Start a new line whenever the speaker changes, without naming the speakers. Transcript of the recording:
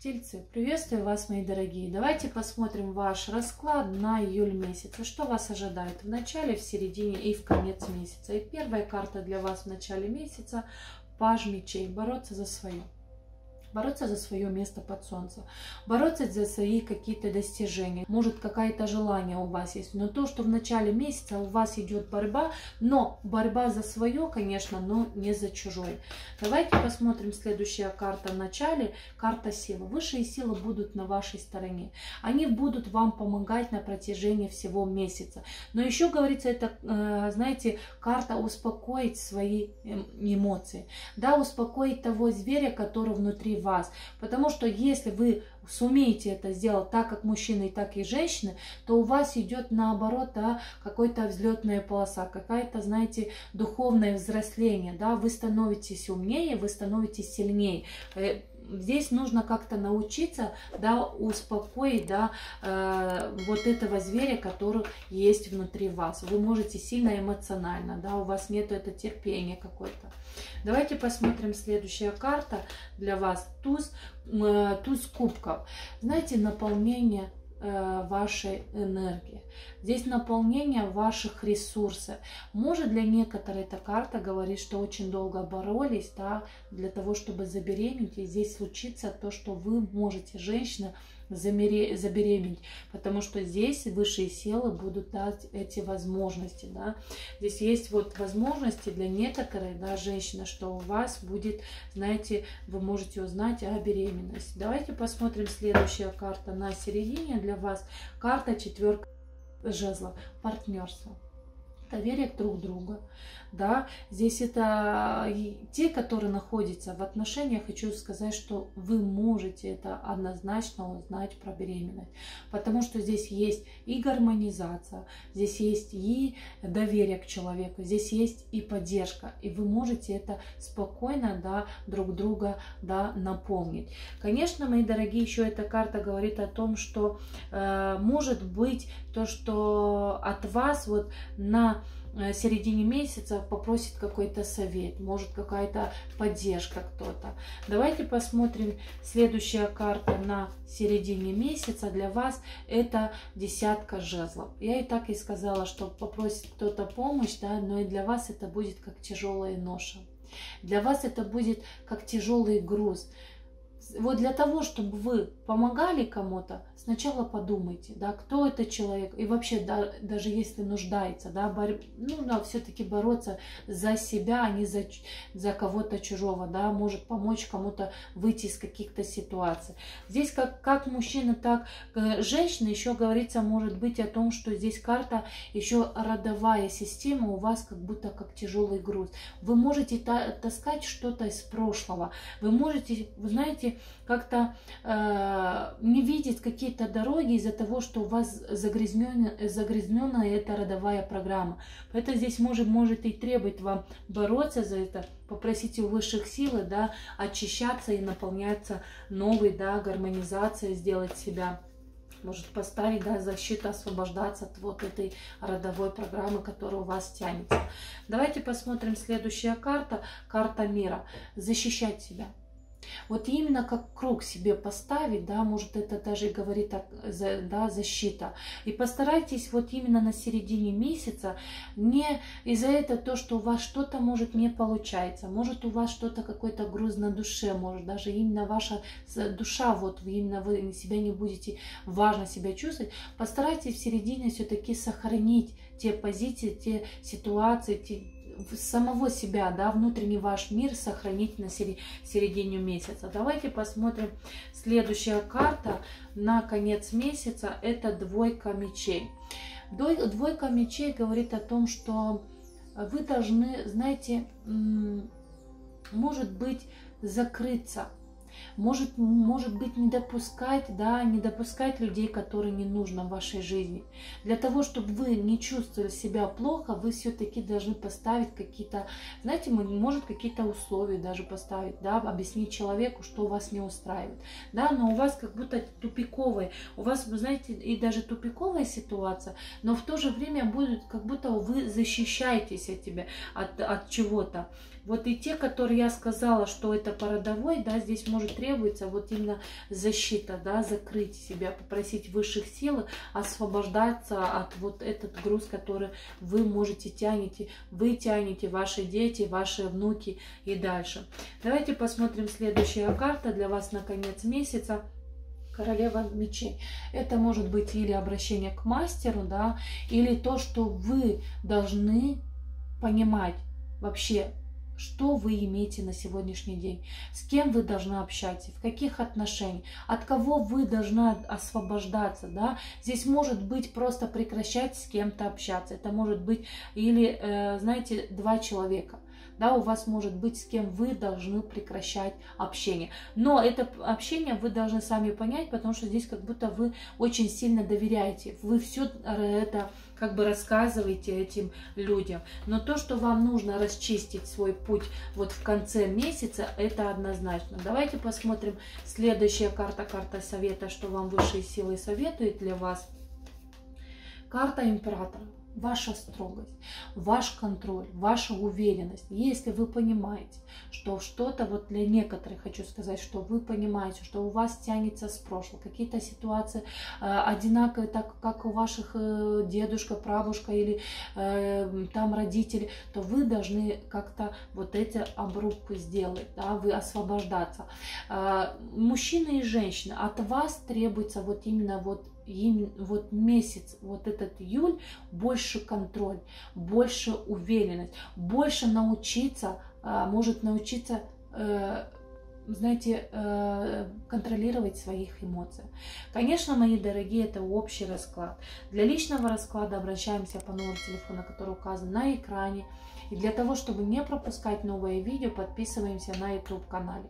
Тельцы, приветствую вас, мои дорогие. Давайте посмотрим ваш расклад на июль месяц. Что вас ожидает в начале, в середине и в конец месяца. И первая карта для вас в начале месяца – Паж мечей. Бороться за свое бороться за свое место под солнцем, бороться за свои какие-то достижения. Может, какое-то желание у вас есть, но то, что в начале месяца у вас идет борьба, но борьба за свое, конечно, но не за чужое. Давайте посмотрим следующая карта в начале, карта силы. Высшие силы будут на вашей стороне. Они будут вам помогать на протяжении всего месяца. Но еще говорится, это, э, знаете, карта успокоить свои эм, эмоции. Да, успокоить того зверя, который внутри вас. Потому что если вы сумеете это сделать так, как мужчины, так и женщины, то у вас идет наоборот да, какая-то взлетная полоса, какая-то, знаете, духовное взросление. Да? Вы становитесь умнее, вы становитесь сильнее э, здесь нужно как-то научиться, да, успокоить, да, э, вот этого зверя, который есть внутри вас. Вы можете сильно эмоционально, да, у вас нет это терпения какое-то. Давайте посмотрим следующая карта для вас. Туз, э, туз кубков. Знаете, наполнение вашей энергии. Здесь наполнение ваших ресурсов. Может для некоторых эта карта говорит, что очень долго боролись да, для того, чтобы забеременеть. И здесь случится то, что вы можете, женщина, забеременеть, потому что здесь высшие силы будут дать эти возможности, да. Здесь есть вот возможности для некоторых, да, женщины, что у вас будет, знаете, вы можете узнать о беременности. Давайте посмотрим следующая карта на середине для вас. Карта четверка жезла, партнерство доверие друг друга, да, здесь это те, которые находятся в отношениях, хочу сказать, что вы можете это однозначно узнать про беременность, потому что здесь есть и гармонизация, здесь есть и доверие к человеку, здесь есть и поддержка, и вы можете это спокойно, да, друг друга, да, наполнить. Конечно, мои дорогие, еще эта карта говорит о том, что э, может быть то, что от вас вот на Э, середине месяца попросит какой-то совет, может какая-то поддержка кто-то. Давайте посмотрим следующая карта на середине месяца для вас. Это десятка жезлов. Я и так и сказала, что попросит кто-то помощь, да, но и для вас это будет как тяжелая ноша. Для вас это будет как тяжелый груз вот для того, чтобы вы помогали кому-то, сначала подумайте, да, кто это человек, и вообще, да, даже если нуждается, да, борь... нужно все-таки бороться за себя, а не за, за кого-то чужого, да, может помочь кому-то выйти из каких-то ситуаций. Здесь как, как мужчина, так э, женщина еще говорится, может быть, о том, что здесь карта еще родовая система у вас как будто как тяжелый груз. Вы можете та таскать что-то из прошлого, вы можете, вы знаете, как-то э, не видеть какие-то дороги из-за того, что у вас загрязненная, загрязненная эта родовая программа. Поэтому здесь может, может и требовать вам бороться за это, попросите у высших сил, да, очищаться и наполняться новой, да, гармонизацией, сделать себя может поставить да, защиту, освобождаться от вот этой родовой программы, которая у вас тянется. Давайте посмотрим следующая карта, карта мира. Защищать себя. Вот именно как круг себе поставить, да, может это даже и говорит да, защита. И постарайтесь вот именно на середине месяца не из-за этого то, что у вас что-то может не получается, может у вас что-то какой-то груз на душе, может даже именно ваша душа, вот именно вы себя не будете важно себя чувствовать, постарайтесь в середине все-таки сохранить те позиции, те ситуации, те самого себя, да, внутренний ваш мир сохранить на середине месяца. Давайте посмотрим следующая карта на конец месяца. Это двойка мечей. Двойка мечей говорит о том, что вы должны, знаете, может быть, закрыться может, может быть, не допускать, да, не допускать людей, которые не нужно в вашей жизни. Для того, чтобы вы не чувствовали себя плохо, вы все-таки должны поставить какие-то, знаете, может, какие-то условия даже поставить, да, объяснить человеку, что вас не устраивает, да, но у вас как будто тупиковая, у вас, вы знаете, и даже тупиковая ситуация, но в то же время будет, как будто вы защищаетесь от тебя, от, от чего-то. Вот и те, которые я сказала, что это по родовой, да, здесь может требоваться вот именно защита, да, закрыть себя, попросить высших сил, освобождаться от вот этот груз, который вы можете тянете, вы тянете, ваши дети, ваши внуки и дальше. Давайте посмотрим следующая карта для вас на конец месяца королева мечей. Это может быть или обращение к мастеру, да, или то, что вы должны понимать вообще, что вы имеете на сегодняшний день, с кем вы должны общаться, в каких отношениях, от кого вы должны освобождаться, да. Здесь может быть просто прекращать с кем-то общаться, это может быть или, э, знаете, два человека да, у вас может быть с кем вы должны прекращать общение. Но это общение вы должны сами понять, потому что здесь как будто вы очень сильно доверяете, вы все это как бы рассказываете этим людям. Но то, что вам нужно расчистить свой путь вот в конце месяца, это однозначно. Давайте посмотрим следующая карта, карта совета, что вам высшие силы советуют для вас. Карта императора ваша строгость, ваш контроль, ваша уверенность. Если вы понимаете, что что-то, вот для некоторых хочу сказать, что вы понимаете, что у вас тянется с прошлого, какие-то ситуации э, одинаковые, так как у ваших э, дедушка, прабушка или э, там родители, то вы должны как-то вот эти обрубки сделать, да, вы освобождаться. Э, мужчины и женщины, от вас требуется вот именно вот вот месяц, вот этот июль, больше контроль, больше уверенность, больше научиться, а, может научиться э, знаете, э, контролировать своих эмоций. Конечно, мои дорогие, это общий расклад. Для личного расклада обращаемся по номеру телефона, который указан на экране. И для того, чтобы не пропускать новые видео, подписываемся на YouTube канале.